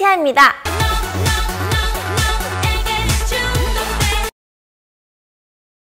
채아입니다.